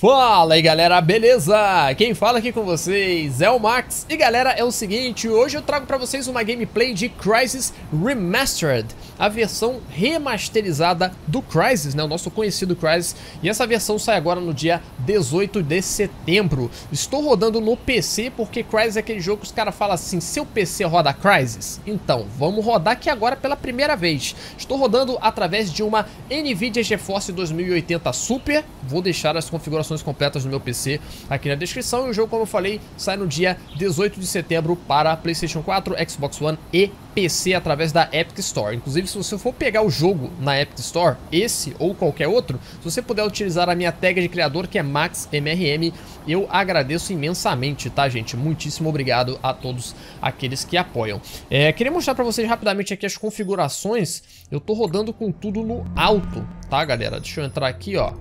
Fala aí galera, beleza? Quem fala aqui com vocês é o Max. E galera, é o seguinte, hoje eu trago pra vocês uma gameplay de Crysis Remastered A versão remasterizada do Crysis, né, o nosso conhecido Crysis E essa versão sai agora no dia 18 de setembro. Estou rodando no PC porque Crysis é aquele jogo que os caras falam assim Seu PC roda Crysis? Então, vamos rodar aqui agora pela primeira vez. Estou rodando através de uma NVIDIA GeForce 2080 Super. Vou deixar as configurações informações completas no meu PC aqui na descrição. E o jogo, como eu falei, sai no dia 18 de setembro para PlayStation 4, Xbox One e PC através da Epic Store. Inclusive, se você for pegar o jogo na Epic Store, esse ou qualquer outro, se você puder utilizar a minha tag de criador, que é MaxMRM, eu agradeço imensamente, tá, gente? Muitíssimo obrigado a todos aqueles que apoiam. É, queria mostrar pra vocês rapidamente aqui as configurações. Eu tô rodando com tudo no alto, tá, galera? Deixa eu entrar aqui, ó.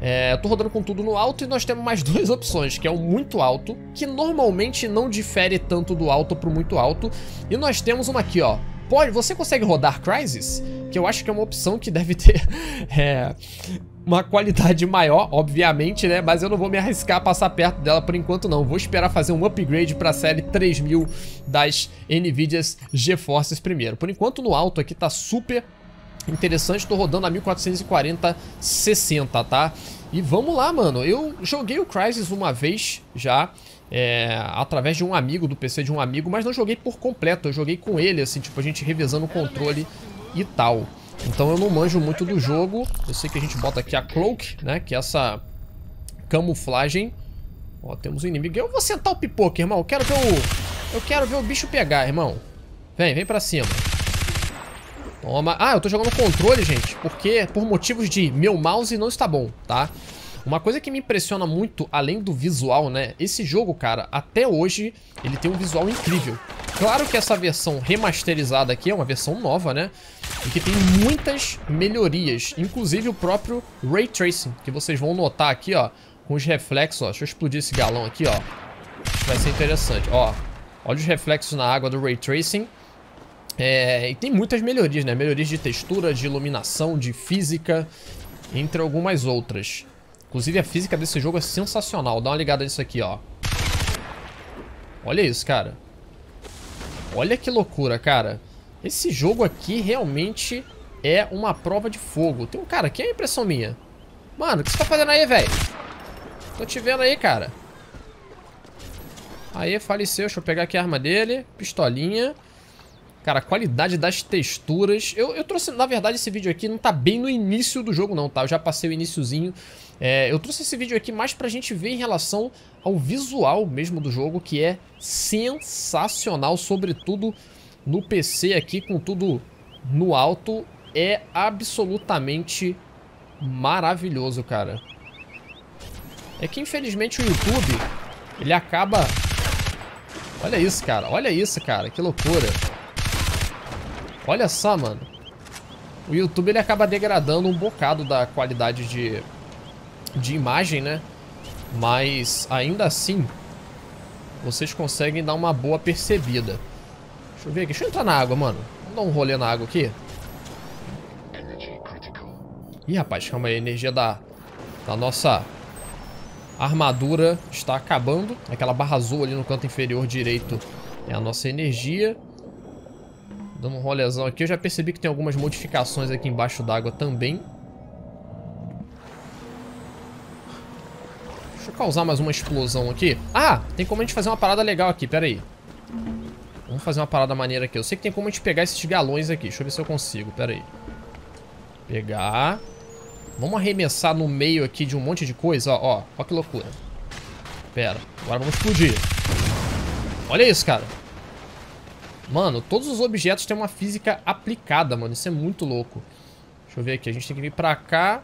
É, eu tô rodando com tudo no alto e nós temos mais duas opções, que é o muito alto, que normalmente não difere tanto do alto pro muito alto, e nós temos uma aqui, ó. Pode, você consegue rodar Crysis? Que eu acho que é uma opção que deve ter é, uma qualidade maior, obviamente, né? Mas eu não vou me arriscar a passar perto dela por enquanto não. Vou esperar fazer um upgrade para a série 3000 das NVIDIAs GeForces primeiro. Por enquanto no alto aqui tá super Interessante, tô rodando a 1440 60, tá? E vamos lá, mano. Eu joguei o Crysis uma vez já, é, através de um amigo, do PC de um amigo, mas não joguei por completo. Eu joguei com ele, assim, tipo, a gente revezando o controle e tal. Então eu não manjo muito do jogo. Eu sei que a gente bota aqui a Cloak, né? Que é essa camuflagem. Ó, temos um inimigo. Eu vou sentar o pipoca, irmão. Eu quero ver o... Eu quero ver o bicho pegar, irmão. Vem, vem pra cima. Toma. Ah, eu tô jogando controle, gente, porque por motivos de meu mouse não está bom, tá? Uma coisa que me impressiona muito, além do visual, né? Esse jogo, cara, até hoje, ele tem um visual incrível. Claro que essa versão remasterizada aqui é uma versão nova, né? E que tem muitas melhorias, inclusive o próprio Ray Tracing, que vocês vão notar aqui, ó, com os reflexos, ó. Deixa eu explodir esse galão aqui, ó. Vai ser interessante, ó. Olha os reflexos na água do Ray Tracing. É, e tem muitas melhorias, né? Melhorias de textura, de iluminação, de física, entre algumas outras. Inclusive a física desse jogo é sensacional. Dá uma ligada nisso aqui, ó. Olha isso, cara. Olha que loucura, cara. Esse jogo aqui realmente é uma prova de fogo. Tem um cara aqui, é impressão minha. Mano, o que você tá fazendo aí, velho? Tô te vendo aí, cara. Aí, faleceu. Deixa eu pegar aqui a arma dele. Pistolinha. Cara, a qualidade das texturas... Eu, eu trouxe, na verdade, esse vídeo aqui não tá bem no início do jogo não, tá? Eu já passei o iníciozinho. É, eu trouxe esse vídeo aqui mais pra gente ver em relação ao visual mesmo do jogo, que é sensacional, sobretudo no PC aqui, com tudo no alto. É absolutamente maravilhoso, cara. É que, infelizmente, o YouTube, ele acaba... Olha isso, cara. Olha isso, cara. Que loucura. Olha só, mano. O YouTube ele acaba degradando um bocado da qualidade de, de imagem, né? Mas ainda assim, vocês conseguem dar uma boa percebida. Deixa eu ver aqui. Deixa eu entrar na água, mano. Vamos dar um rolê na água aqui. Ih, rapaz, calma aí. A energia da, da nossa armadura está acabando. Aquela barra azul ali no canto inferior direito é a nossa energia. Dando um rolezão aqui. Eu já percebi que tem algumas modificações aqui embaixo d'água também. Deixa eu causar mais uma explosão aqui. Ah, tem como a gente fazer uma parada legal aqui. Pera aí. Vamos fazer uma parada maneira aqui. Eu sei que tem como a gente pegar esses galões aqui. Deixa eu ver se eu consigo. Pera aí. Pegar. Vamos arremessar no meio aqui de um monte de coisa. Ó, ó. Ó que loucura. Pera. Agora vamos explodir. Olha isso, cara. Mano, todos os objetos têm uma física aplicada, mano. Isso é muito louco. Deixa eu ver aqui. A gente tem que vir pra cá.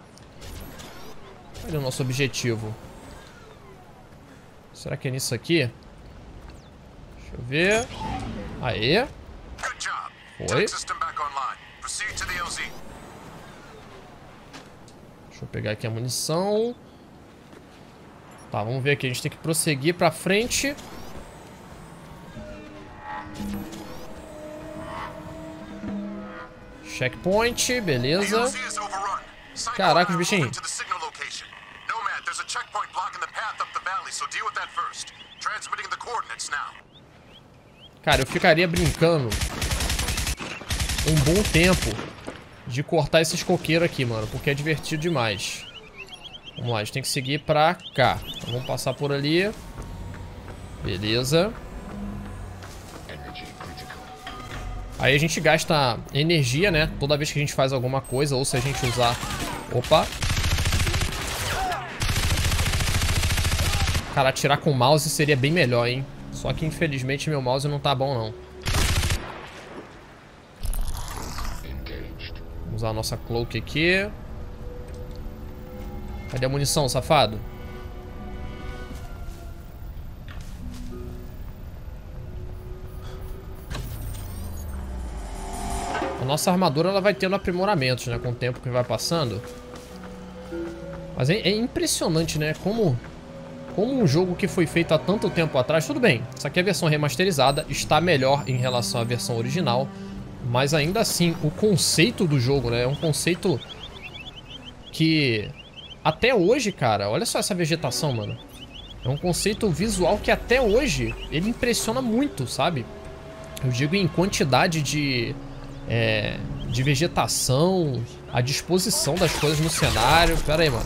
Olha o nosso objetivo. Será que é nisso aqui? Deixa eu ver. Aê. Foi. Deixa eu pegar aqui a munição. Tá, vamos ver aqui. A gente tem que prosseguir pra frente. Checkpoint, beleza. Caraca, os bichinhos. Cara, eu ficaria brincando um bom tempo de cortar esses coqueiros aqui, mano, porque é divertido demais. Vamos lá, a gente tem que seguir pra cá. Então vamos passar por ali. Beleza. Aí a gente gasta energia, né? Toda vez que a gente faz alguma coisa, ou se a gente usar... Opa! Cara, atirar com o mouse seria bem melhor, hein? Só que infelizmente meu mouse não tá bom, não. Vamos usar a nossa cloak aqui. Cadê a munição, safado? Nossa armadura ela vai tendo aprimoramentos, né? Com o tempo que vai passando. Mas é, é impressionante, né? Como, como um jogo que foi feito há tanto tempo atrás... Tudo bem, isso aqui é a versão remasterizada. Está melhor em relação à versão original. Mas ainda assim, o conceito do jogo, né? É um conceito que... Até hoje, cara... Olha só essa vegetação, mano. É um conceito visual que até hoje ele impressiona muito, sabe? Eu digo em quantidade de é, de vegetação, a disposição das coisas no cenário. Pera aí, mano.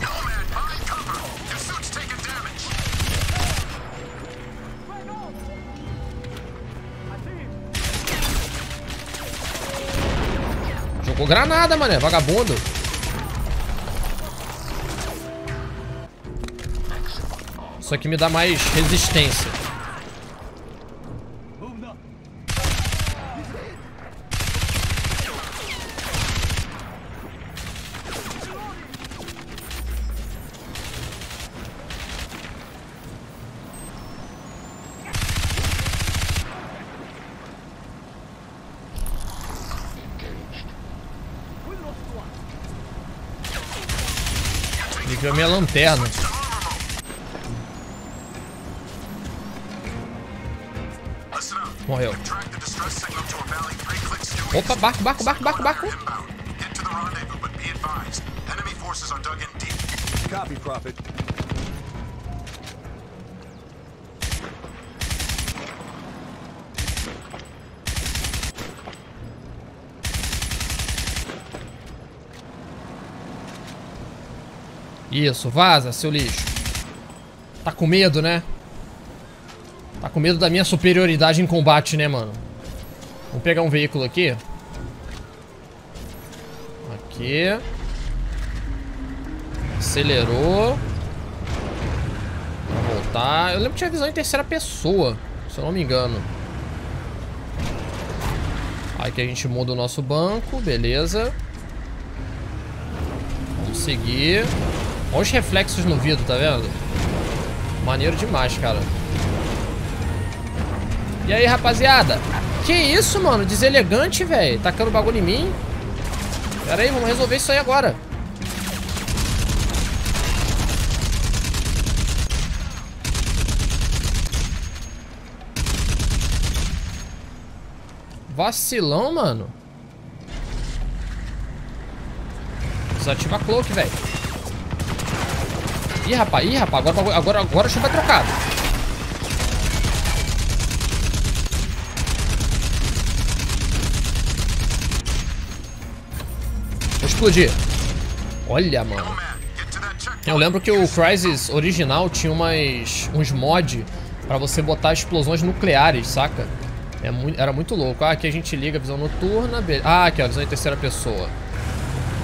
Jogou granada, mané, vagabundo. Isso aqui me dá mais resistência. Liga a minha lanterna. Morreu. Opa, barco, barco, barco, barco, barco. Copy, Prophet. Isso, vaza, seu lixo. Tá com medo, né? Tá com medo da minha superioridade em combate, né, mano? Vamos pegar um veículo aqui. Aqui. Acelerou. Pra voltar. Eu lembro que tinha visão em terceira pessoa, se eu não me engano. Aqui a gente muda o nosso banco, beleza. Vamos seguir. Olha os reflexos no vidro, tá vendo? Maneiro demais, cara. E aí, rapaziada? Que isso, mano? Deselegante, velho. Tacando bagulho em mim. Pera aí, vamos resolver isso aí agora. Vacilão, mano. Desativa a cloak, velho. Ih, rapaz, ih, rapaz, agora, agora, agora o chão vai trocar. Vou explodir. Olha, mano. Eu lembro que o Crysis original tinha umas, uns mods pra você botar explosões nucleares, saca? É era muito louco. Ah, aqui a gente liga a visão noturna. Ah, aqui ó, visão em terceira pessoa.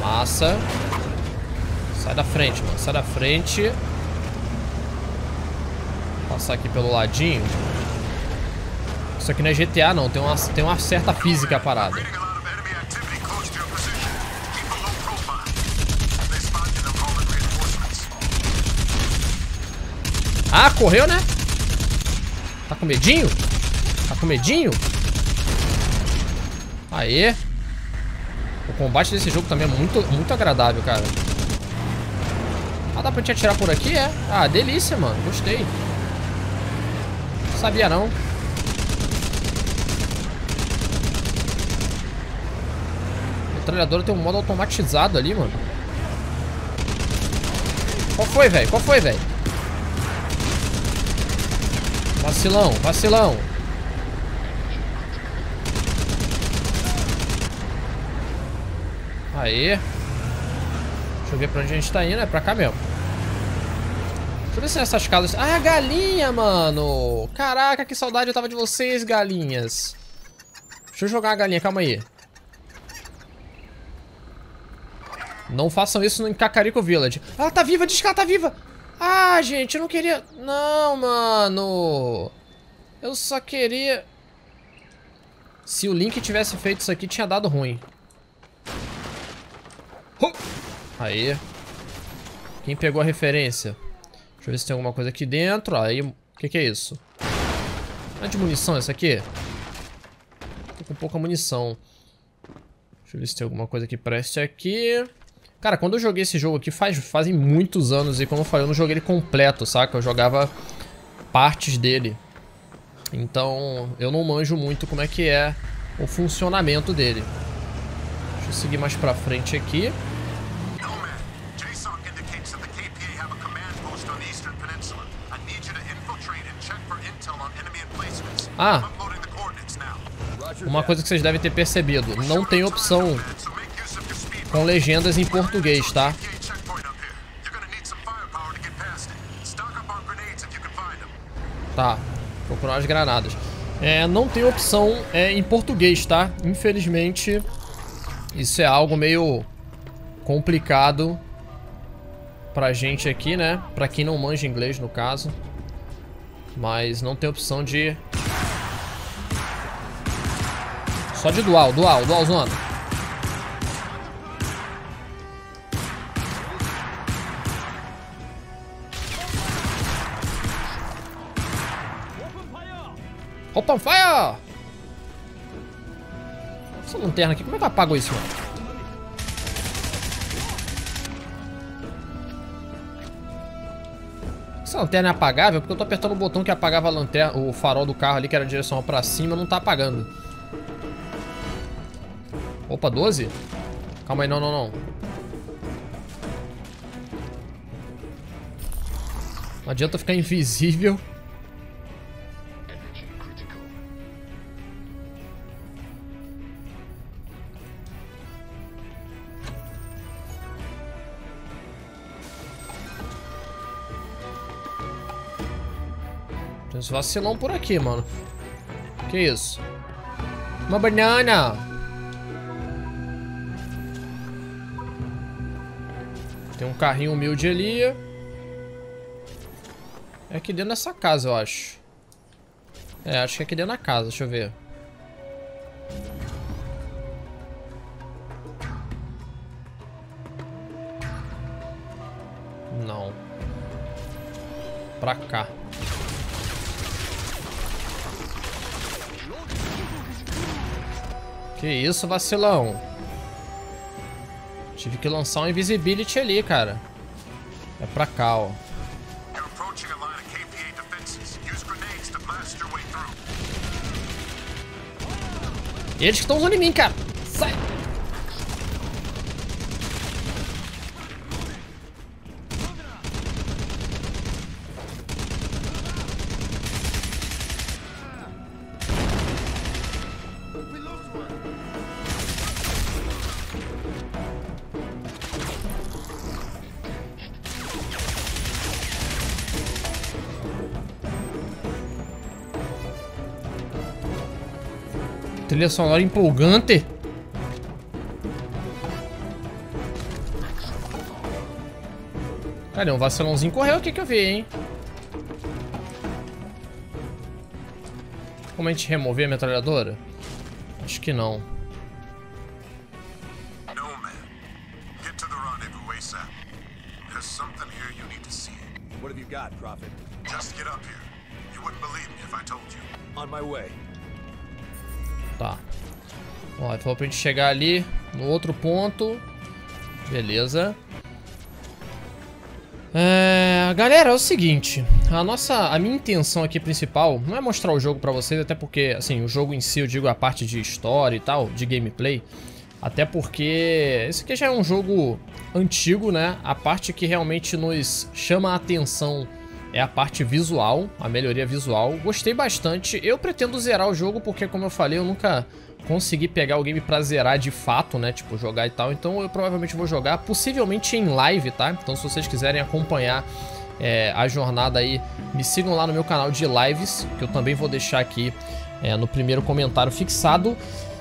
Massa. Sai da frente, mano. Sai da frente. Passar aqui pelo ladinho. Isso aqui não é GTA, não. Tem uma, tem uma certa física a parada. Ah, correu, né? Tá com medinho? Tá com medinho? Aê. O combate desse jogo também é muito, muito agradável, cara. Ah, dá pra gente atirar por aqui, é? Ah, delícia, mano. Gostei. Sabia não. O treinador tem um modo automatizado ali, mano. Qual foi, velho? Qual foi, velho? Vacilão, vacilão. Aí. Deixa eu ver pra onde a gente tá indo. É pra cá mesmo. Se nessas casas... Ah, galinha, mano! Caraca, que saudade eu tava de vocês, galinhas. Deixa eu jogar a galinha, calma aí. Não façam isso em Kakariko Village. Ela tá viva, diz que ela tá viva! Ah, gente, eu não queria... Não, mano. Eu só queria... Se o Link tivesse feito isso aqui, tinha dado ruim. Aí. Quem pegou a referência? Deixa eu ver se tem alguma coisa aqui dentro. Aí, o que, que é isso? Não é de munição essa aqui? Tô com pouca munição. Deixa eu ver se tem alguma coisa que preste aqui. Cara, quando eu joguei esse jogo aqui faz, fazem muitos anos e como eu falei, eu não joguei ele completo, saca? Eu jogava partes dele. Então, eu não manjo muito como é que é o funcionamento dele. Deixa eu seguir mais pra frente aqui. Ah, uma coisa que vocês devem ter percebido, não tem opção com legendas em português, tá? Tá, procurar as granadas. É, não tem opção é, em português, tá? Infelizmente, isso é algo meio complicado pra gente aqui, né? Pra quem não manja inglês, no caso. Mas não tem opção de... Só de dual, dual, dual zona. Open fire! Essa lanterna aqui, como é que eu apago isso, mano? Essa lanterna é apagável porque eu tô apertando o botão que apagava a lanterna, o farol do carro ali, que era direção pra cima, não tá apagando. Opa, 12? Calma aí, não, não, não. Não adianta ficar invisível. Tem uns vacilão por aqui, mano. Que isso? Uma banana! Carrinho humilde ali. É aqui dentro dessa casa, eu acho. É, acho que é aqui dentro da casa, deixa eu ver. Não. Pra cá. Que isso, vacilão. Tive que lançar um invisibility ali, cara. É pra cá, ó. Eles que estão usando em mim, cara. Trilha sonora empolgante. Cadê? Um vacilãozinho correu aqui que eu vi, hein? Como a gente remover a metralhadora? Acho que não. Falou pra gente chegar ali no outro ponto. Beleza. É, galera, é o seguinte, a nossa, a minha intenção aqui principal não é mostrar o jogo pra vocês, até porque, assim, o jogo em si, eu digo a parte de história e tal, de gameplay, até porque esse aqui já é um jogo antigo, né? A parte que realmente nos chama a atenção é a parte visual, a melhoria visual. Gostei bastante. Eu pretendo zerar o jogo porque, como eu falei, eu nunca consegui pegar o game pra zerar de fato, né? Tipo, jogar e tal. Então eu provavelmente vou jogar, possivelmente em live, tá? Então se vocês quiserem acompanhar é, a jornada aí, me sigam lá no meu canal de lives, que eu também vou deixar aqui é, no primeiro comentário fixado.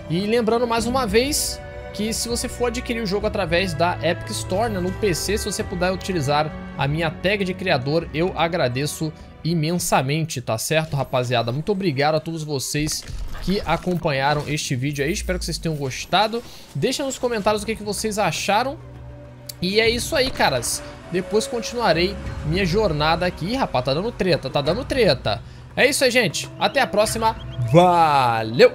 E lembrando mais uma vez que se você for adquirir o jogo através da Epic Store, né, no PC, se você puder utilizar a minha tag de criador, eu agradeço imensamente, tá certo, rapaziada? Muito obrigado a todos vocês que acompanharam este vídeo aí, espero que vocês tenham gostado. Deixa nos comentários o que, que vocês acharam. E é isso aí, caras. Depois continuarei minha jornada aqui. Ih, rapaz, tá dando treta, tá dando treta. É isso aí, gente. Até a próxima. Valeu!